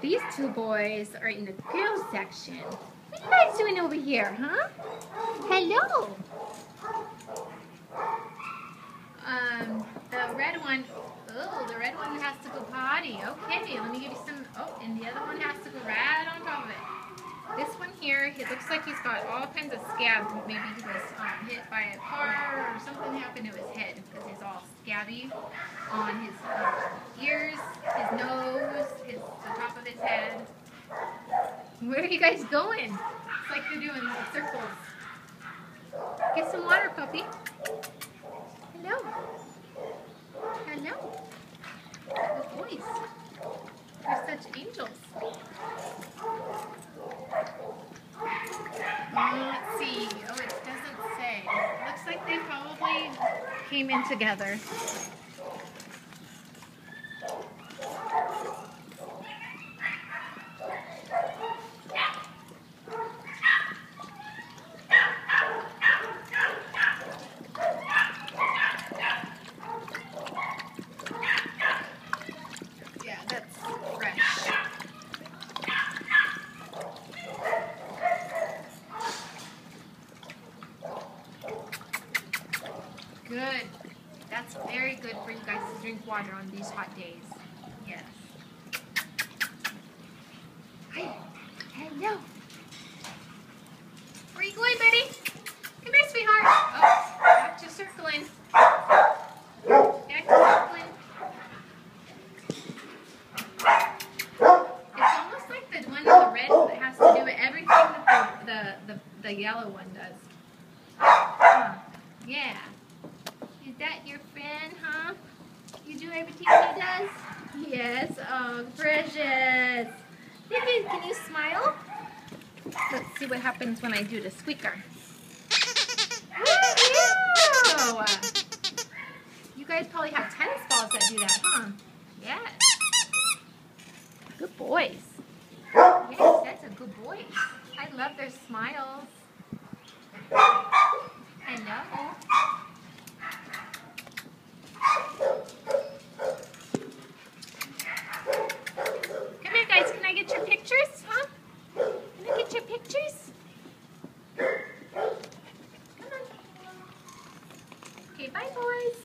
These two boys are in the girls section. What are you guys doing over here, huh? Hello. Um, the red one, oh, the red one has to go potty. Okay, let me give you some, oh, and the other one has to go right on top of it. This one here, it looks like he's got all kinds of scabs. Maybe he was um, hit by a car or something happened to his head because he's all scabby on his uh, ears, his nose, his, the top of his head. Where are you guys going? It's like they're doing circles. Get some water, puppy. Hello. Hello. Good boys. They're such angels. Mm, let's see. Oh, it doesn't say. Looks like they probably came in together. That's fresh. Good. That's very good for you guys to drink water on these hot days. Yes. Hi. Hello. Where you going, buddy? Come here, sweetheart. Oh, back to circling. Back to circling. It's almost like the one in the red that has to do with everything that the, the, yellow one does. Huh. Yeah. Is that your friend, huh? You do everything he does? Yes. Oh, precious. Baby, can you smile? Let's see what happens when I do the squeaker. You guys probably have tennis balls that do that, huh? Yes. Good boys that's a good boy. I love their smiles. Hello. Come here, guys. Can I get your pictures, huh? Can I get your pictures? Come on. Okay, bye, boys.